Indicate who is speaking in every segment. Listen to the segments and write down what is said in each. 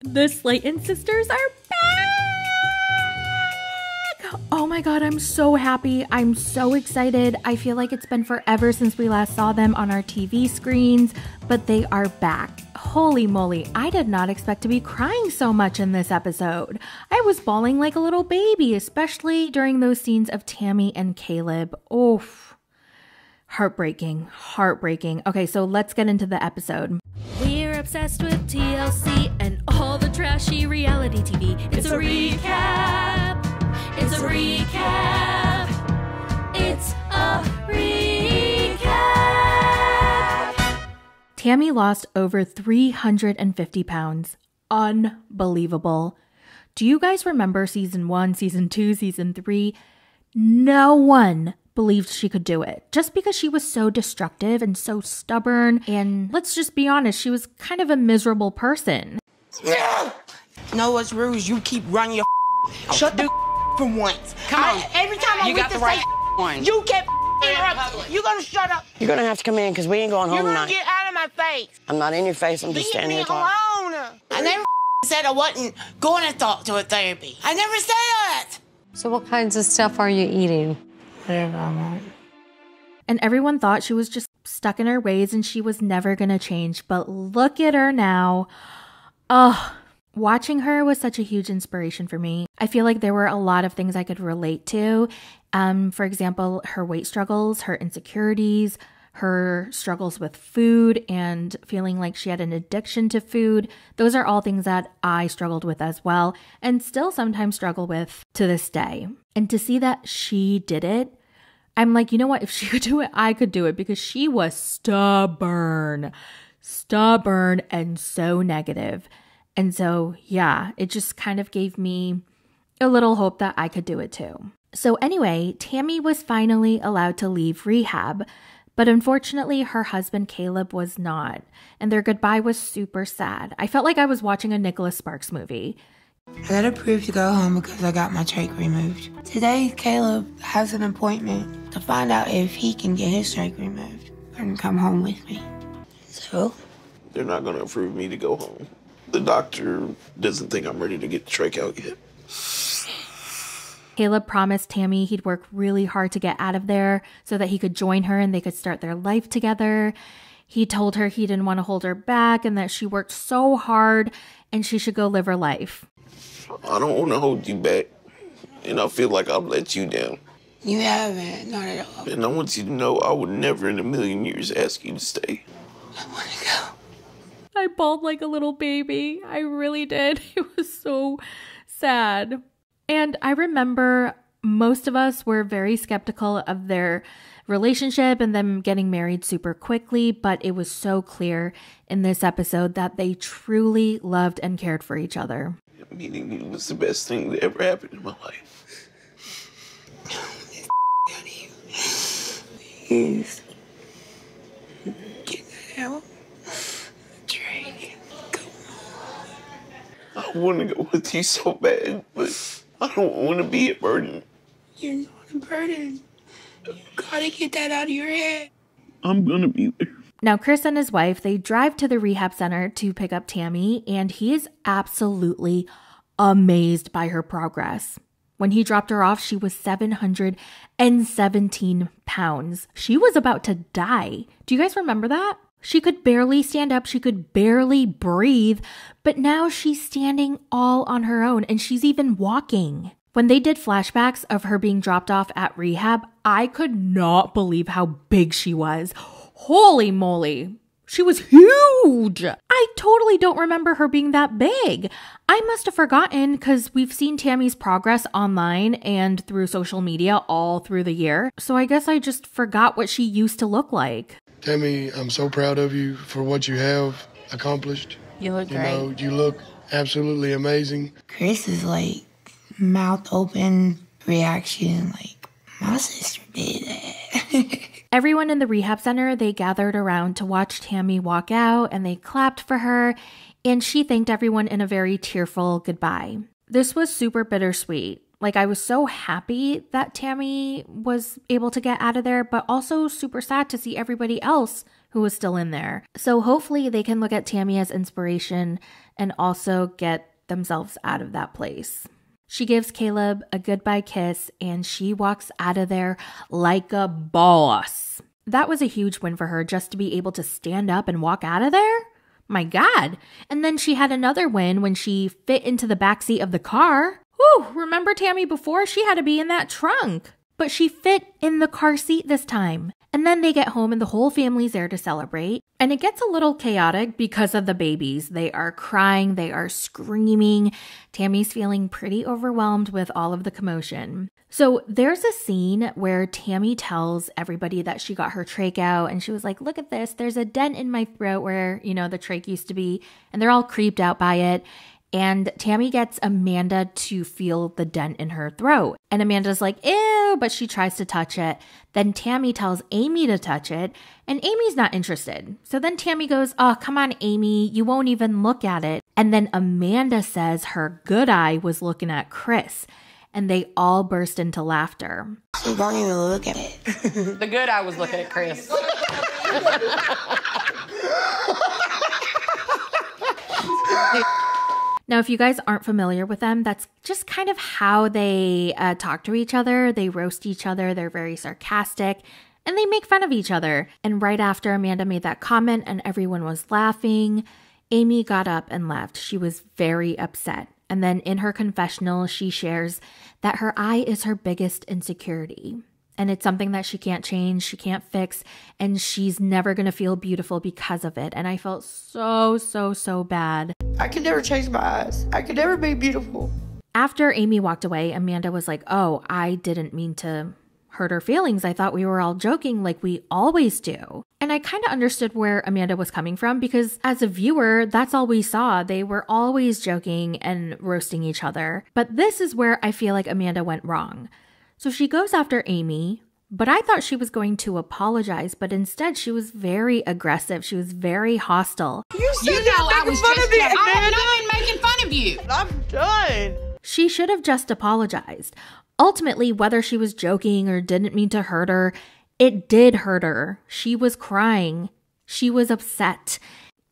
Speaker 1: The Slaton sisters are back! Oh my god, I'm so happy. I'm so excited. I feel like it's been forever since we last saw them on our TV screens, but they are back. Holy moly, I did not expect to be crying so much in this episode. I was bawling like a little baby, especially during those scenes of Tammy and Caleb. Oof. Heartbreaking, heartbreaking. Okay, so let's get into the episode. We're obsessed with TLC and all the trashy reality TV. It's, a recap. It's a recap. It's a recap. Tammy lost over 350 pounds. Unbelievable. Do you guys remember season one, season two, season three? No one believed she could do it just because she was so destructive and so stubborn. And let's just be honest, she was kind of a miserable person.
Speaker 2: Yeah. know what's rude you keep running your shut the for once.
Speaker 3: Come on.
Speaker 2: Every time I
Speaker 3: you
Speaker 2: went
Speaker 3: got
Speaker 2: to
Speaker 3: the right
Speaker 2: say
Speaker 3: one.
Speaker 2: you kept interrupting. You're gonna shut up?
Speaker 3: You're gonna have to come in because we ain't going
Speaker 2: You're
Speaker 3: home
Speaker 2: gonna
Speaker 3: tonight.
Speaker 2: get out of my face.
Speaker 3: I'm not in your face. I'm just standing here talking.
Speaker 2: alone. I never said I wasn't going to talk to a therapy. I never said that.
Speaker 4: So, what kinds of stuff are you eating?
Speaker 1: And everyone thought she was just stuck in her ways and she was never going to change. But look at her now. Ugh. Watching her was such a huge inspiration for me. I feel like there were a lot of things I could relate to. Um, for example, her weight struggles, her insecurities, her struggles with food, and feeling like she had an addiction to food. Those are all things that I struggled with as well, and still sometimes struggle with to this day. And to see that she did it, I'm like, you know what? If she could do it, I could do it because she was stubborn, stubborn, and so negative. And so, yeah, it just kind of gave me a little hope that I could do it too. So, anyway, Tammy was finally allowed to leave rehab, but unfortunately, her husband Caleb was not, and their goodbye was super sad. I felt like I was watching a Nicholas Sparks movie.
Speaker 2: I got approved to go home because I got my trach removed. Today, Caleb has an appointment to find out if he can get his trach removed and come home with me. So,
Speaker 5: They're not going to approve me to go home. The doctor doesn't think I'm ready to get the trach out yet.
Speaker 1: Caleb promised Tammy he'd work really hard to get out of there so that he could join her and they could start their life together. He told her he didn't want to hold her back and that she worked so hard and she should go live her life.
Speaker 5: I don't want to hold you back. And I feel like I've let you down.
Speaker 2: you haven't, not at all.
Speaker 5: And I want you to know I would never in a million years ask you to stay.
Speaker 2: I want to go.
Speaker 1: I bawled like a little baby. I really did. It was so sad. And I remember most of us were very skeptical of their relationship and them getting married super quickly, but it was so clear in this episode that they truly loved and cared for each other.
Speaker 5: Meeting you was the best thing that ever happened in my life.
Speaker 2: Please. Get that out. Drake, go.
Speaker 5: I want to go with you so bad, but I don't want to be a burden.
Speaker 2: You're not a burden. You gotta get that out of your head.
Speaker 5: I'm going to be there.
Speaker 1: Now, Chris and his wife, they drive to the rehab center to pick up Tammy, and he is absolutely amazed by her progress. When he dropped her off, she was 717 pounds. She was about to die. Do you guys remember that? She could barely stand up, she could barely breathe, but now she's standing all on her own and she's even walking. When they did flashbacks of her being dropped off at rehab, I could not believe how big she was. Holy moly. She was huge. I totally don't remember her being that big. I must have forgotten because we've seen Tammy's progress online and through social media all through the year. So I guess I just forgot what she used to look like.
Speaker 6: Tammy, I'm so proud of you for what you have accomplished.
Speaker 2: You look
Speaker 6: You know, you look absolutely amazing.
Speaker 2: Chris is like mouth open reaction, like my sister did that.
Speaker 1: Everyone in the rehab center, they gathered around to watch Tammy walk out and they clapped for her, and she thanked everyone in a very tearful goodbye. This was super bittersweet. Like, I was so happy that Tammy was able to get out of there, but also super sad to see everybody else who was still in there. So hopefully they can look at Tammy as inspiration and also get themselves out of that place. She gives Caleb a goodbye kiss and she walks out of there like a boss. That was a huge win for her just to be able to stand up and walk out of there. My God. And then she had another win when she fit into the backseat of the car. Whew, remember Tammy before? She had to be in that trunk. But she fit in the car seat this time. And then they get home and the whole family's there to celebrate. And it gets a little chaotic because of the babies. They are crying, they are screaming. Tammy's feeling pretty overwhelmed with all of the commotion. So there's a scene where Tammy tells everybody that she got her trach out and she was like, Look at this, there's a dent in my throat where, you know, the trach used to be. And they're all creeped out by it. And Tammy gets Amanda to feel the dent in her throat. And Amanda's like, ew, but she tries to touch it. Then Tammy tells Amy to touch it, and Amy's not interested. So then Tammy goes, oh, come on, Amy, you won't even look at it. And then Amanda says her good eye was looking at Chris. And they all burst into laughter.
Speaker 2: She won't even look at it.
Speaker 7: The good I was looking at Chris.
Speaker 1: Now, if you guys aren't familiar with them, that's just kind of how they uh, talk to each other. They roast each other, they're very sarcastic, and they make fun of each other. And right after Amanda made that comment and everyone was laughing, Amy got up and left. She was very upset. And then in her confessional, she shares that her eye is her biggest insecurity and it's something that she can't change, she can't fix, and she's never gonna feel beautiful because of it. And I felt so, so, so bad.
Speaker 2: I could never change my eyes. I could never be beautiful.
Speaker 1: After Amy walked away, Amanda was like, Oh, I didn't mean to hurt her feelings. I thought we were all joking like we always do. And I kind of understood where Amanda was coming from because as a viewer, that's all we saw. They were always joking and roasting each other. But this is where I feel like Amanda went wrong. So she goes after Amy, but I thought she was going to apologize, but instead she was very aggressive. She was very hostile.
Speaker 2: You said
Speaker 7: You know I was
Speaker 2: fun
Speaker 7: just
Speaker 2: of me,
Speaker 7: I have not been making fun of you.
Speaker 2: I'm done.
Speaker 1: She should have just apologized. Ultimately, whether she was joking or didn't mean to hurt her, it did hurt her. She was crying. She was upset.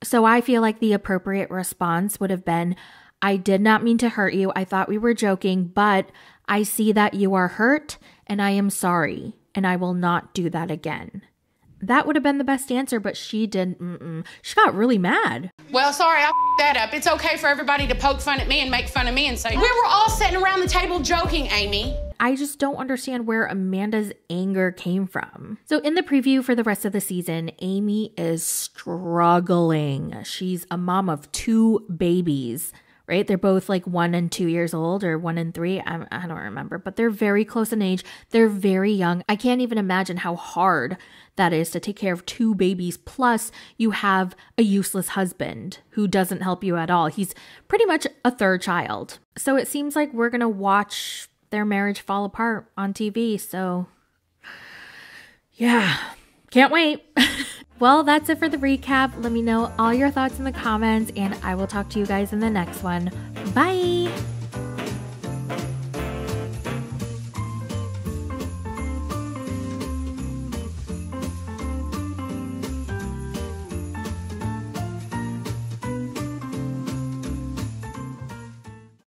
Speaker 1: So I feel like the appropriate response would have been I did not mean to hurt you. I thought we were joking, but I see that you are hurt and I am sorry, and I will not do that again. That would have been the best answer, but she didn't. Mm-mm. She got really mad.
Speaker 7: Well, sorry, I that up. It's okay for everybody to poke fun at me and make fun of me and say, We were all sitting around the table joking, Amy.
Speaker 1: I just don't understand where Amanda's anger came from. So, in the preview for the rest of the season, Amy is struggling. She's a mom of two babies, right? They're both like one and two years old, or one and three. I, I don't remember, but they're very close in age. They're very young. I can't even imagine how hard that is to take care of two babies. Plus, you have a useless husband who doesn't help you at all. He's pretty much a third child. So, it seems like we're going to watch their marriage fall apart on TV. So, yeah, can't wait. well, that's it for the recap. Let me know all your thoughts in the comments, and I will talk to you guys in the next one. Bye.